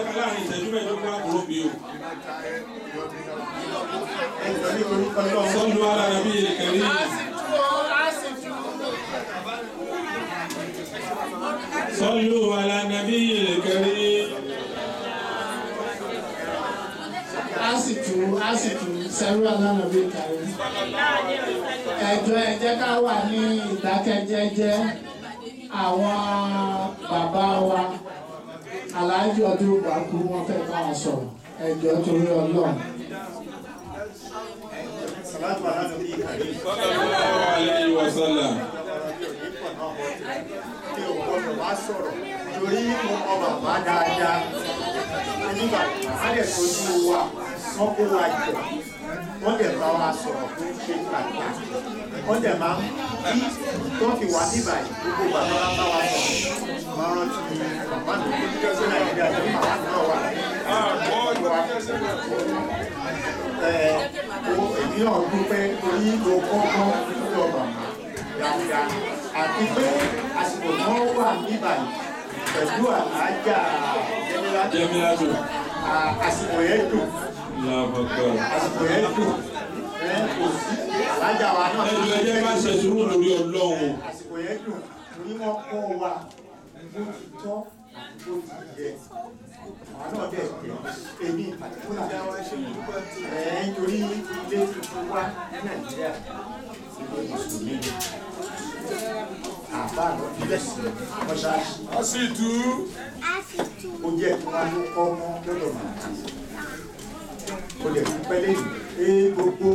ẹ̀ka láàárín ìṣẹ́jú mẹ́ẹ̀ẹ́dógún àkúrò bí o. sọ́nù alára bí ìkẹrí. sọ́nù alára bí ìkẹrí. asitu asitu sẹ́rú alánàbí kárí. ẹjọ́ ẹ jẹ́ ká wà ní ìdákẹ́jẹ́jẹ́ àwọn bàbá wa aláàjì ọdún ìgbàkú wọn fẹ́ bá wọn sọ̀rọ̀ ẹjọ́ torí ọlọ́run. sallallahu alayhi wa sallam. tí o gbọ́dọ̀ wá sọ̀rọ̀ torí mo mọ bàbá dáadáa nígbà ní wa wọ́n kó wa jọ. Wọ́n dẹ̀ bá wa sọ̀rọ̀ tó ń ṣe kàkà wọ́n dẹ̀ máa ń kí tó fi wá níbà yìí gbogbo bàbá wa bá wa sọ̀rọ̀. Máa rántí bàbá mi tó ti jọ́sí nàìjíríà. Tó máa náà wà? Ẹ̀ o èmi náà dúpẹ́ torí mo kọ́kọ́ lọ bàbá dáadáa. Àti pé àsìkò náà wà níbà yìí pẹ̀lú àlájà jẹ́mílá jẹ́mílátò. àsìkò yẹn dùn. Àsìkò yẹn dùn ẹ kò sí alájà wa náà ẹjọ́ ẹjẹ́ bá ṣe sùúrù lórí ọlọ́run. àsìkò yẹn dùn torí wọ́n kọ́ wa bó ti tọ́ bó ti yẹ àwọn náà dẹ̀ tẹ̀ èmi pàtíkúlà ẹ̀ nítorí ilé tuntun wá ní nàìjíríà ìlú mùsùlùmí àbá lọ ilé sí mọ́ṣáláṣí asitu. ó jẹ́ wọ́n ló kọ́ mọ́ lọ́dọ̀ màmá o lè fi pẹ́ lẹ́yìn pé gbogbo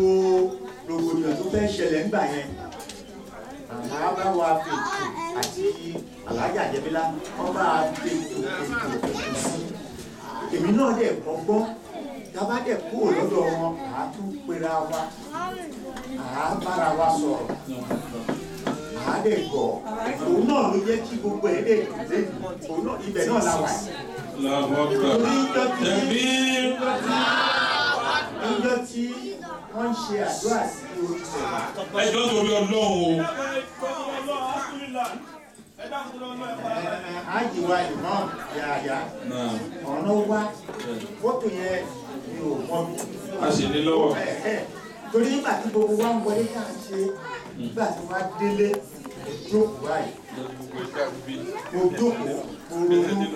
rògbòdìyàn tó fẹ́ ṣẹlẹ̀ ńgbà yẹn. Màmá bá wa fètò àti alájà jẹ́bílá wọ́n bá fètò ètò ètò sí. Èmi náà dẹ̀ kọ́gbọ́n tábà dẹ̀ kúrò lọ́dọ̀ wọn àá tún pera wa. Àá bára wa sọ̀rọ̀. Àá dẹ̀ gbọ́. Òun náà ló jẹ́ kí gbogbo ẹ̀ lè dùn òun náà ibẹ̀ náà la wà. Yìí lábàkọ́. tẹ̀bí. Níjọ́ tí wọ́n ń ṣe àdúrà sí rẹ̀. Ẹjọ́ torí ọlọ́run o. àjìwá ìmọ̀ yàyà. Náà ọ̀nà wá fótò yẹn mi ò mọ. Bí. a sì ní lọ́wọ́. torí nígbà tí gbogbo wa ń wọlé ká ṣe nígbà tí wọ́n á délé jókòó báyìí. Mo jókòó mo ronú.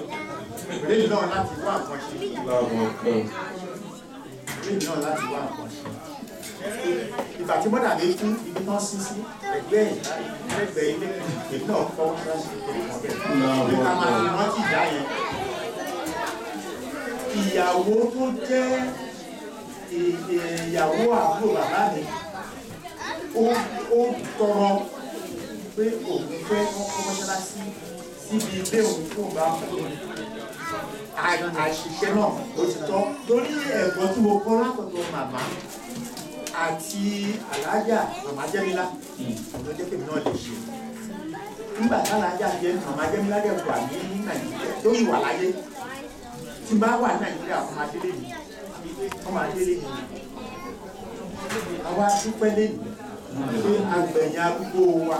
Lẹ́yìn náà láti wá nǹkan ṣe lẹ́yìn náà láti wá nǹkan ṣe. ìgbà tí mọ́dà mi kú ibi náà sí sí ẹgbẹ́ ẹgbẹ́ ilé èmi náà kọ́ láti ṣe ìkọ́ bẹ́ẹ̀. bí ká máa fi rántí ìyá yẹn. ìyàwó tó jẹ́ ìyàwó àbúrò bàbá mi ó tọrọ pé òun fẹ́ kọ́kọ́ mọ́ṣáláṣí síbi ilé òun tó bá àṣìṣe náà ó ti tọ́ torí ẹ̀gbọ́n tí mo kọ́ látọ̀dọ̀ màmá àti alájà màmá jẹ́mílá ọ̀nà jẹ́ pèmí náà lè ṣe. Nígbà tí alájà jẹ́ màmá jẹ́mílá dẹ̀ wà ní nàìjíríà tó yìí wà láyé. Tí bá wà ní nàìjíríà ọmọ adélé mi ọmọ adélé mi àwa dúpẹ́ lẹ́nu pé agbẹ̀yìn arúgbó wa.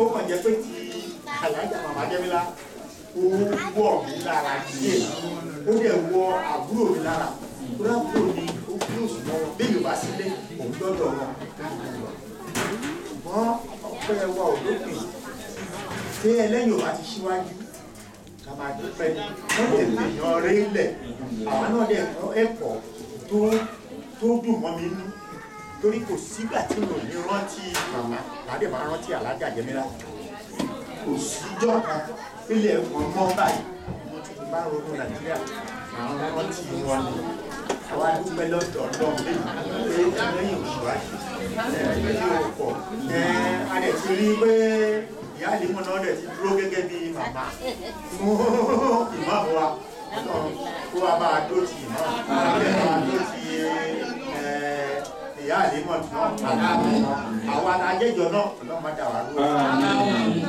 Ó kàn jẹ́ pé ti alájà màmá jẹ́mílá ó wọ̀ mí lára díẹ̀ ó dẹ̀ wọ àbúrò mi lára tó dábúrò ni ó kúrò sùnmọ́ bí yorùbá sílé òun dọ́dọ̀ wọn ṣùgbọ́n ọpẹ́ wa ò lópin tí ẹlẹ́yìn òbá ti ṣíwájú ká máa dúpẹ́ wọ́n tètè yan rí lẹ̀ àwọn náà dẹ̀ kọ́ ẹ̀kọ́ tó tó dùn mọ́ mi nú torí kò sígbà tí mo ní rántí màmá màdé máa rántí alájà jẹmílá kò síjọ́ kan ilẹ̀ ẹ̀kọ́ mọ́ báyìí. Mo ti bá ronú nàìjíríà. Àwọn rántí wọn ni àwa dúpẹ́ lọ́dọ̀ ọlọ́run lè pé lẹ́yìn òṣùwájú ẹ̀ ní ọ̀pọ̀ ẹ̀ a dẹ̀ ti rí pé ìyá àlímọ̀ náà dẹ̀ ti dúró gẹ́gẹ́ bí màmá. Fún ìmáàmù wa kó wa bá a dó ti ìmáàmù kó wa bá a dó ti ìyá àlímọ̀ náà. Àwọn ajẹ́jọ náà dà wá lórí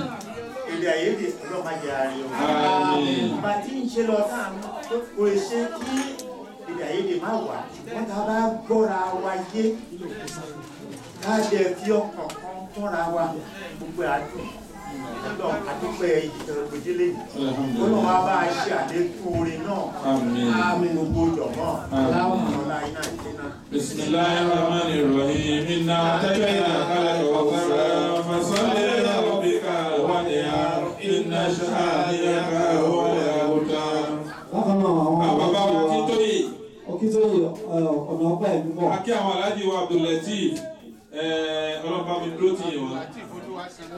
èdè àìyedè ọlọ́mọ ajé ààrẹ ọ̀hún. bá a ń ṣe lọ kò ṣe kí èdè àìyedè má wà. Wọ́n ta bá gbọ́ra wa yé ká fi ọkàn kan tọ́ra wa gbogbo àdùn lọ àdúgbò ìjọba olùwà bá a ṣe àlékún orin náà. Àmì gbogbo jọmọ. Aláwọ ọlá iná ìdíná. bisimilayi rahman rahim iná tẹ́lẹ̀ náà kálẹ̀ ọ̀gbọ́n. Ọ̀nà ọpẹ́ ìlú bọ̀ Akí àwọn aláàjì wa Abdulateef ọlọ́pàá mi dúró tì wọn.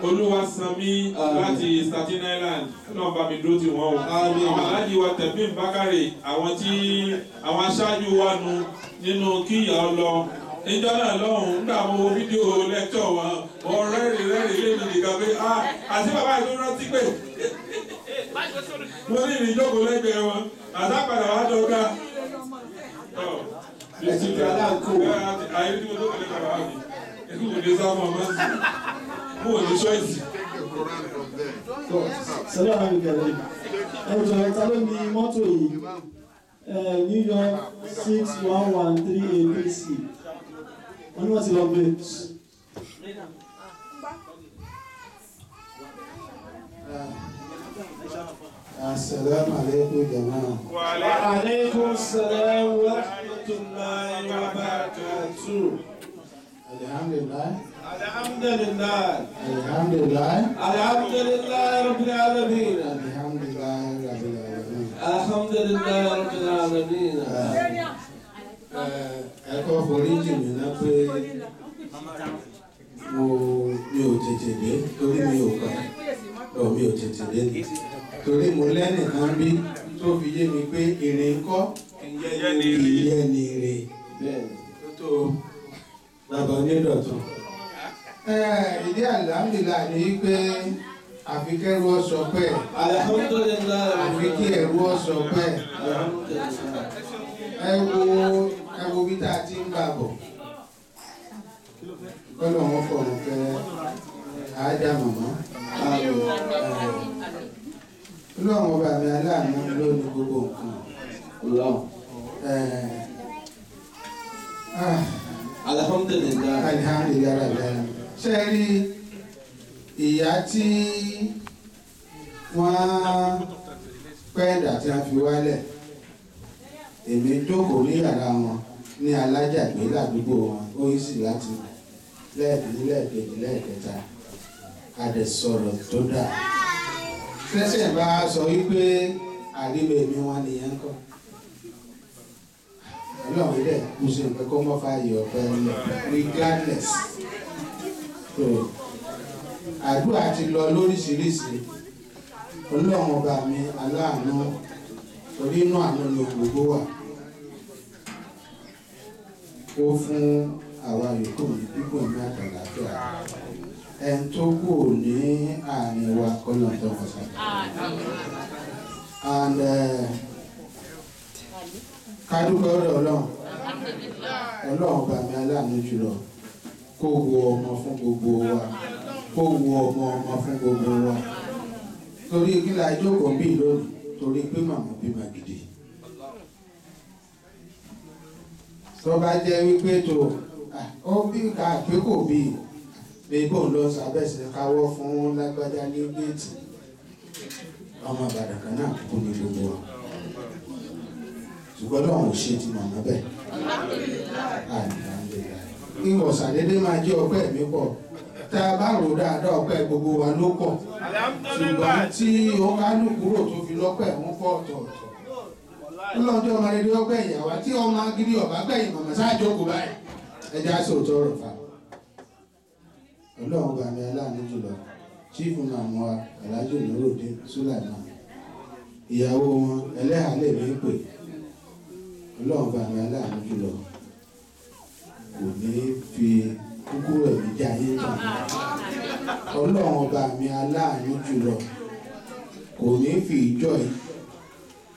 Olúwasanmi láti Staten Island ọlọ́pàá mi dúró tì wọ́n o. Àwọn aláàjì wa Tẹ̀bín Bákàrè àwọn tí àwọn aṣáájú wa nu nínú kíyà ọ lọ. Níjọ́ náà lọ́hùn nígbà mo wo fídíò lẹ́kítọ̀ wọn, wọ́n rẹ́rìn rẹ́rìn lé mi nìkan pé ah àti bàbá yìí ló rántí pé mo ní ìrìnjókòó lẹ́gbẹ̀ẹ́ wọn, àtàpàdà wà dọ́gba. Ẹ̀sìn tí aláǹkó. Ayé tí mo tó kọ̀lé bàbá mi, èkó kò dé sáà mọ̀ sí. Mo ò ní ṣọ́ọ̀ṣì. tó sẹ́lẹ̀ àwọn ìkẹlẹ̀ ẹ̀jọ̀ ẹ̀ta ló ní mọ́tò yìí New York six one one three eight three c wọ́n ní wọ́n ti lọ gbé السلام عليكم جماعة وعليكم السلام ورحمة الله وبركاته الحمد لله الحمد لله الحمد لله الحمد لله رب العالمين الحمد لله رب العالمين الحمد لله رب العالمين ẹ kọ́ forí jì mí ná pé mo mi ò tètè dé torí mi ò kà ọ̀ mi ò tètè dé ni. Torí mo lẹ́nìkan bí tó fi yé mi pé ìrìn kọ́ ìyẹ́ ni ìrìn bẹ́ẹ̀ tó tó bàbá onídọ̀tún. ìdí àlámìlà ni wípé àfi kẹrù ọsọ pẹ àfi kí ẹrù ọsọ pẹ ẹ wo wo bí tá a ti ń bá a bọ̀ kọ́lọ̀ wọn kọ̀ wọn fẹ́. Àádá màmá. Ààbò ọlọ́run ọba mi aláàánú lónìí gbogbo nǹkan. Ọlọ́run. Eh, alhamdulilayi alhamdulilayi ṣe rí ìyá tí wọ́n pẹ́ẹ́dà tí wọ́n fi wálẹ̀? Èmi jókòó ní yàrá wọn ní alájàgbé ládùúgbò wọn ó yí sí láti lẹ́ẹ̀kejì lẹ́ẹ̀kejì lẹ́ẹ̀kẹta. Àdẹ̀sọ̀rọ̀ tó dáa tẹ́sẹ̀ bá sọ wípé àríwẹ̀ mi wọn nìyẹn kọ́. Ọlọ́run dẹ̀ kú sí nǹkan kó mọ́ fààyè ọ̀pẹ regardless. Àdúrà ti lọ lóríṣiríṣi. Ọlọ́run ọba mi aláàánú torí inú àánú ni gbogbo wà ó fún àwa yòókù ní pípọ̀ ní àtàlàfíà ẹn tó kù ní àárín wa kọ́nà tó wọ́n and uh, kádúpẹ́ ọ̀dọ̀ ọlọ́run. Ọlọ́run bá mi aláàánú jùlọ. Kó wo ọmọ fún gbogbo wa. Kó wo ọmọ ọmọ fún gbogbo wa. Torí kí la jókòó bí lónìí? Torí pé màmá bímọ gidi tó bá jẹ́ wípé tó ó bí ká pé kò bí bíbó ń lọ sábẹ́sẹ̀ káwọ́ fún lágbájá ní géètì. Ọmọ ìbàdàn kan náà kú ní gbogbo wa. Ṣùgbọ́n lọ́wọ́ ò ṣe ti màmá bẹ́ẹ̀. ìwọ̀ sàdédé máa jẹ́ ọpẹ́ mi pọ̀. Tá a bá rò dáadáa ọpẹ́ gbogbo wa ló pọ̀. Ṣùgbọ́n tí ó kánú kúrò tó fi lọ́pẹ́ ń pọ̀ ọ̀tọ̀ọ̀tọ̀ ọlọ́jọ́ ọmọ rere ọgbẹ́ ìyàwó tí ọmọ agídí ọ̀bá gbẹ̀yìn màmá sáájú kò báyìí. Ẹja sòótọ́ ọ̀rọ̀ fa ọlọ́run mi aláàánú jùlọ. Chief màmú wa alájò níròdé sùlàmà ìyàwó wọn ẹlẹ́hàá lè mí pè. Ọlọ́run mi aláàánú jùlọ. Kò ní fi kúkúrú ẹ̀mí jẹ́ ayé tàn ọlọ́run mi aláàánú jùlọ. Kò ní fi ìjọ yìí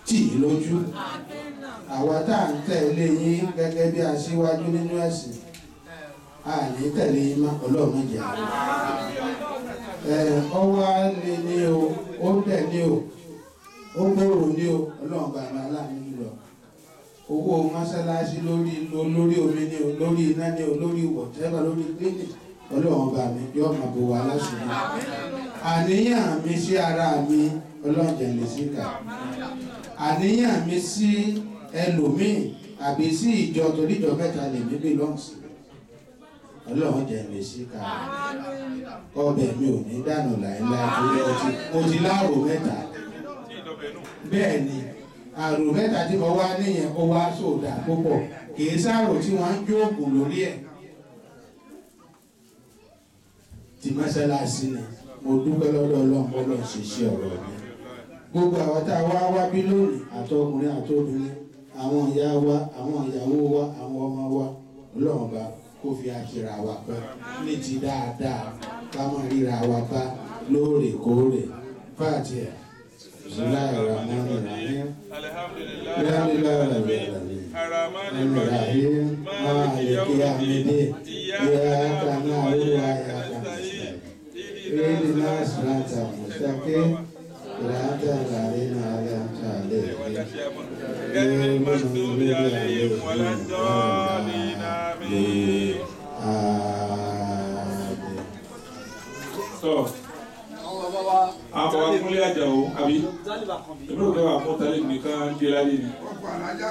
tì í lójú. Àwa tá à ń tẹ̀lé yín gẹ́gẹ́ bí aṣíwájú nínú ẹ̀sìn a ní tẹ̀lé yín má ọlọ́run jẹ́ ẹ̀ ọwọ́ á ní o ó tẹ̀ ní o ó gbòòrò ní o ọlọ́run bá mi aláàánú jùlọ owó mọ́sálásí lórí lórí omi ní o lórí iná ní o lórí wọ̀tẹ́bà lórí clinic ọlọ́run bá mi yọ máa bò wá láṣìírí àníyàn mi sí ara mi ọlọ́jẹ̀ lè sí kà. Àníyàn mi sí ẹlòmíì àbí sí ìjọ torí ìjọ mẹ́ta lèmi belong sí. Ọlọ́run jẹ́ lè sí ká ọbẹ̀ mi ò ní dànù láéláé torí ti mo ti láàrò mẹ́ta. Bẹ́ẹ̀ ni àrò mẹ́ta tí mo wá níyẹn ó wá sódà púpọ̀. Kìí sáàrò tí wọ́n ń jókòó lórí ẹ̀. Ti mọ́sálásí ni. Mo dúpẹ́ lọ́dọ̀ ọlọ́run bọ́lọ̀ ṣe ṣe ọ̀rọ̀ mi gbogbo àwọn tá a wá wá bí lónìí àtọkùnrin àtobìnrin àwọn ìyá wa àwọn ìyàwó wa àwọn ọmọ wa ọlọ́run bá kó fi àṣírà wa pẹ́ ní ti dáadáa ká máa ríra wa bá lóòrèkóòrè. Fàtí ẹ̀ bisimilahi rahman rahim alhamdulilayi rabbil alamin. Rahim maliki amidi iyaka na'budu wa iyaka nasta'in. Ihdina sirata mustaqim. sirata alayhim المغضوب عليهم ولا الضالين آمين Àmín. tọ́ àwọn akúnlé àjàó àbí ìlú òkè wà fún tálẹ̀ nìkan gbé lálẹ́ ni. ọkọ̀ alájà